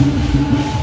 Música